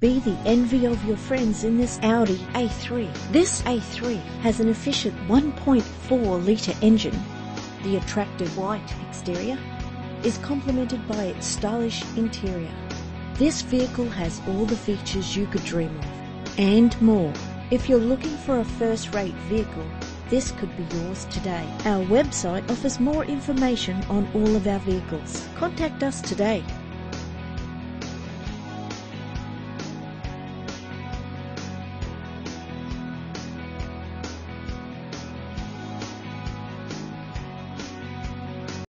Be the envy of your friends in this Audi A3. This A3 has an efficient 1.4 litre engine. The attractive white exterior is complemented by its stylish interior. This vehicle has all the features you could dream of and more. If you're looking for a first-rate vehicle, this could be yours today. Our website offers more information on all of our vehicles. Contact us today